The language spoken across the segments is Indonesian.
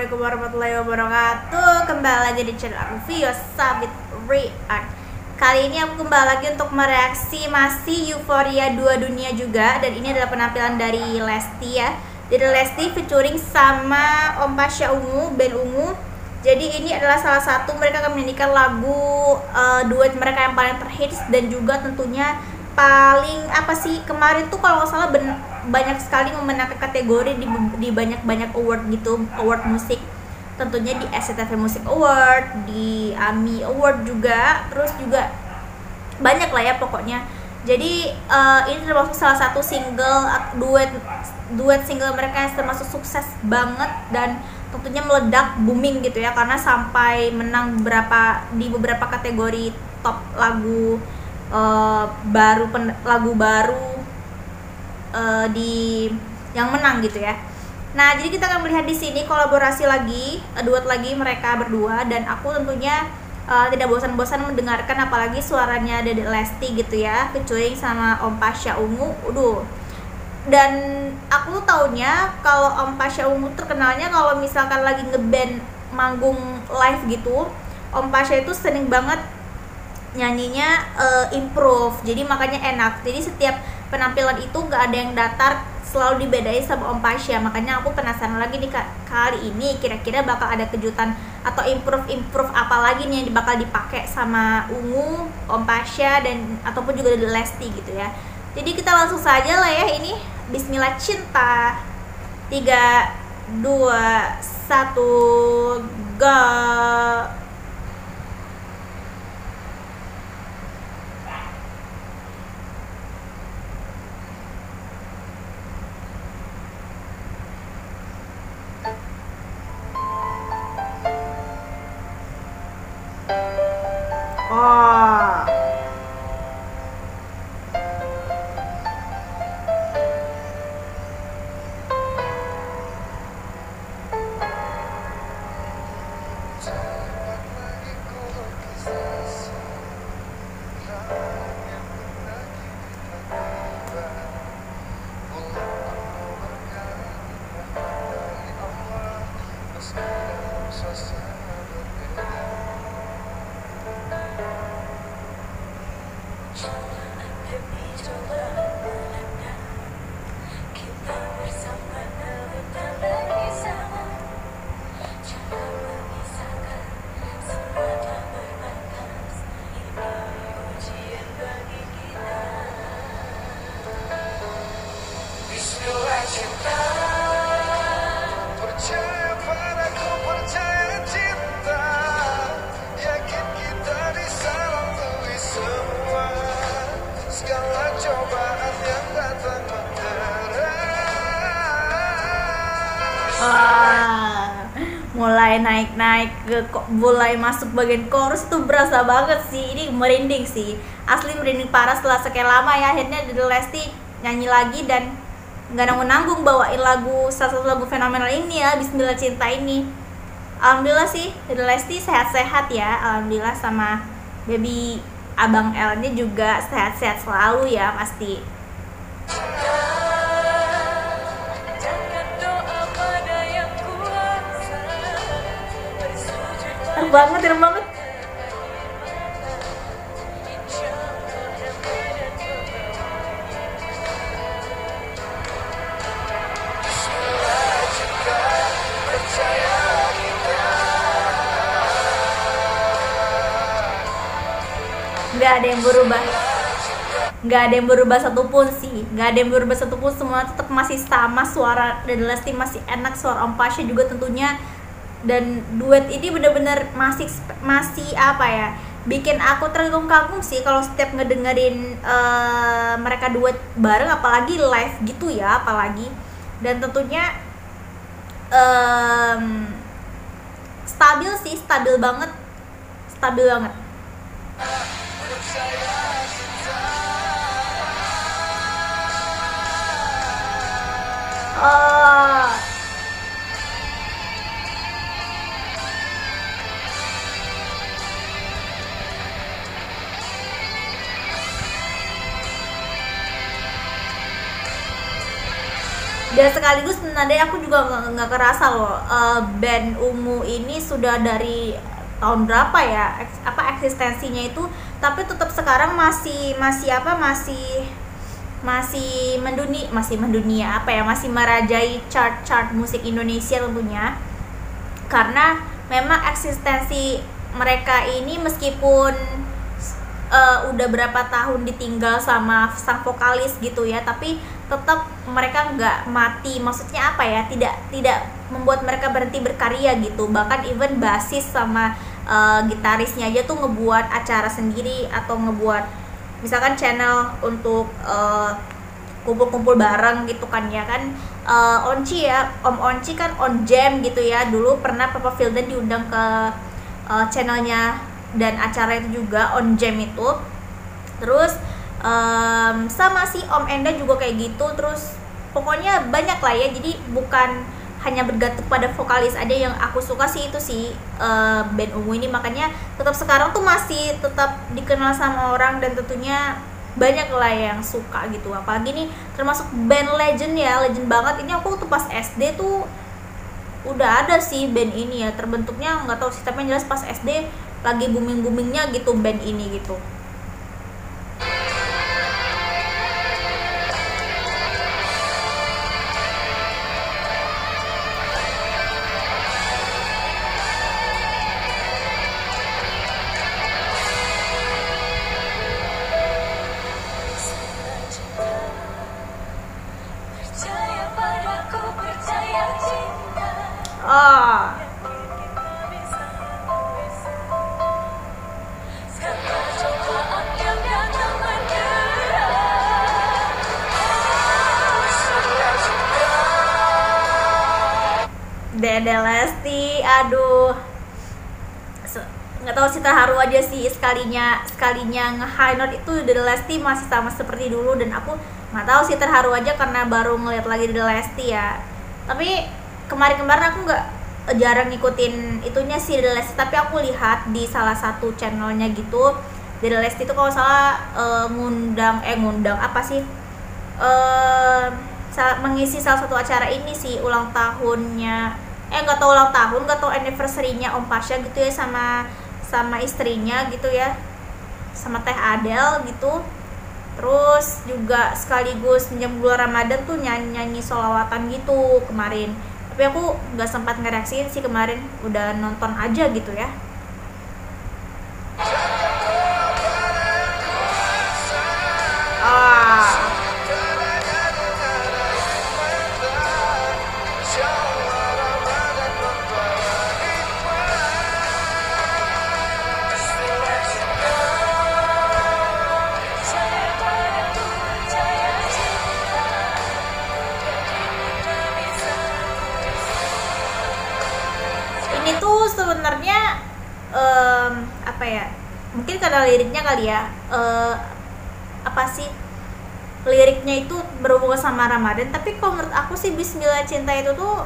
Assalamualaikum warahmatullahi wabarakatuh. Kembali lagi di channel Vio Sabit React. Kali ini aku kembali lagi untuk mereaksi masih Euphoria 2 dunia juga. Dan ini adalah penampilan dari Lesti ya. Jadi Lesti featuring sama Om Pasha Ungu, band Ungu. Jadi ini adalah salah satu mereka akan menyanyikan lagu uh, duet mereka yang paling terhits Dan juga tentunya paling apa sih kemarin tuh kalau salah banyak sekali memenangkan kategori di, di banyak-banyak award gitu award musik. Tentunya di SCTV Music Award di AMI Award juga terus juga banyak lah ya pokoknya. Jadi uh, ini termasuk salah satu single duet duet single mereka yang termasuk sukses banget dan tentunya meledak booming gitu ya. Karena sampai menang beberapa di beberapa kategori top lagu uh, baru pen, lagu baru uh, di yang menang gitu ya. Nah, jadi kita akan melihat di sini kolaborasi lagi, uh, duet lagi mereka berdua dan aku tentunya uh, tidak bosan-bosan mendengarkan apalagi suaranya Dede Lesti gitu ya, kecuali sama Om Pasha Ungu. Udah. Dan aku taunya kalau Om Pasha Ungu terkenalnya kalau misalkan lagi ngeband manggung live gitu, Om Pasha itu sering banget nyanyinya uh, improve. Jadi makanya enak. Jadi setiap penampilan itu gak ada yang datar selalu dibedain sama Om Pasha. Makanya aku penasaran lagi nih kali ini kira-kira bakal ada kejutan atau improve improve apa lagi nih yang bakal dipakai sama Ungu, Om Pasha dan ataupun juga dari Lesti gitu ya. Jadi kita langsung saja lah ya ini. Bismillah cinta. 3 2 1 go mulai naik-naik ke mulai masuk bagian chorus tuh berasa banget sih. Ini merinding sih. Asli merinding parah setelah sekian lama ya akhirnya The Lesti nyanyi lagi dan nggak nanggung nanggung bawain lagu salah satu lagu fenomenal ini ya Bismillah Cinta ini. Alhamdulillah sih The Lesti sehat-sehat ya. Alhamdulillah sama baby Abang L nya juga sehat-sehat selalu ya pasti banget serem banget. Nggak ada yang berubah. Nggak ada yang berubah satupun sih. Nggak ada yang berubah satupun. Semua tetap masih sama. Suara dan Lesti masih enak. Suara Om Pasha juga tentunya dan duet ini bener-bener masih masih apa ya bikin aku terkagum-kagum sih kalau setiap ngedengerin uh, mereka duet bareng apalagi live gitu ya apalagi. Dan tentunya um, stabil sih stabil banget stabil banget. Oh dan sekaligus sebenarnya aku juga nggak kerasa loh uh, band ungu ini sudah dari tahun berapa ya eks, apa eksistensinya itu tapi tetap sekarang masih masih apa masih masih menduni masih mendunia apa ya masih merajai chart-chart musik Indonesia tentunya. Karena memang eksistensi mereka ini meskipun uh, udah berapa tahun ditinggal sama sang vokalis gitu ya tapi tetap mereka nggak mati. Maksudnya apa ya? Tidak tidak membuat mereka berhenti berkarya gitu. Bahkan even basis sama uh, gitarisnya aja tuh ngebuat acara sendiri atau ngebuat misalkan channel untuk uh, kumpul-kumpul bareng gitu kan ya kan. Uh, Onci ya Om Onci kan on jam gitu ya. Dulu pernah Papa Filden diundang ke uh, channelnya dan acara itu juga on jam itu. Terus um, sama si Om Enda juga kayak gitu terus pokoknya banyak lah ya. Jadi bukan hanya bergantung pada vokalis aja yang aku suka sih itu sih uh, band ungu ini. Makanya tetap sekarang tuh masih tetap dikenal sama orang dan tentunya banyak lah yang suka gitu. Apalagi nih termasuk band legend ya legend banget. Ini aku tuh pas SD tuh udah ada sih band ini ya. Terbentuknya nggak tahu sih tapi yang jelas pas SD lagi booming boomingnya gitu band ini gitu Dede Lesti aduh. Nggak tahu sih terharu aja sih sekalinya sekalinya high note itu Dede Lesti masih sama seperti dulu dan aku nggak tahu sih terharu aja karena baru ngeliat lagi Dede Lesti ya. Tapi kemarin-kemarin aku nggak jarang ngikutin itunya sih Dede Lesti tapi aku lihat di salah satu channelnya gitu Dede Lesti itu kalau salah uh, ngundang eh ngundang apa sih? Uh, mengisi salah satu acara ini sih ulang tahunnya eh nggak tahu ulang tahun nggak tahu anniversary-nya Om Pasha gitu ya sama sama istrinya gitu ya. Sama Teh Adel gitu. Terus juga sekaligus menyambut bulan Ramadan tuh nyanyi nyanyi solawatan gitu kemarin. Tapi aku nggak sempat ngereaksiin sih kemarin udah nonton aja gitu ya karena liriknya kali ya. Uh, apa sih? Liriknya itu berhubungan sama Ramadan tapi kalau menurut aku sih Bismillah cinta itu tuh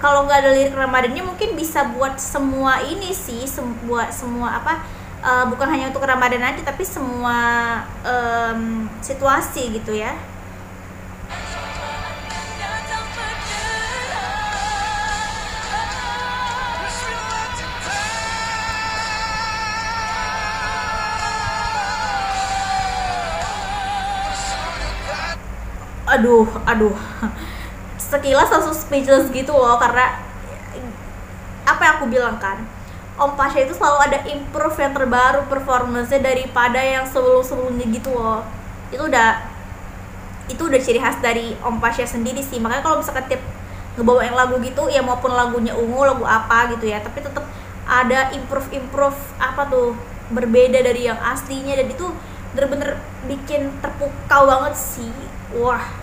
kalau nggak ada lirik Ramadannya mungkin bisa buat semua ini sih buat semua apa uh, bukan hanya untuk Ramadan aja tapi semua um, situasi gitu ya aduh aduh. Sekilas langsung speechless gitu loh karena apa yang aku bilang kan Om Pasha itu selalu ada improve yang terbaru performance daripada yang sebelum-sebelumnya gitu loh. Itu udah itu udah ciri khas dari Om Pasha sendiri sih. Makanya kalau misalkan tiap ngebawa yang lagu gitu ya maupun lagunya ungu lagu apa gitu ya tapi tetap ada improve improve apa tuh berbeda dari yang aslinya. Dan itu bener-bener bikin terpukau banget sih. Wah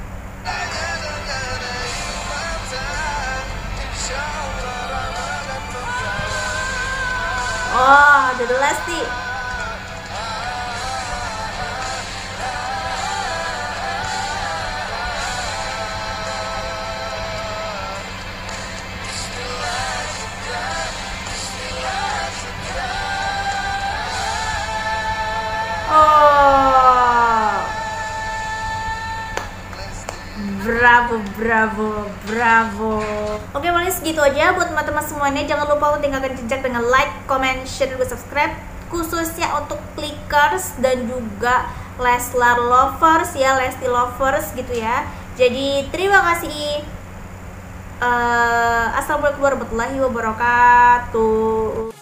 Oh, Dede Lesti. Bravo bravo bravo. Oke paling segitu aja buat teman-teman semuanya. Jangan lupa untuk tinggalkan jejak dengan like comment share dan subscribe. Khususnya untuk clickers dan juga Leslar lovers ya Lesti lovers gitu ya. Jadi terima kasih. Uh, Assalamualaikum warahmatullahi wabarakatuh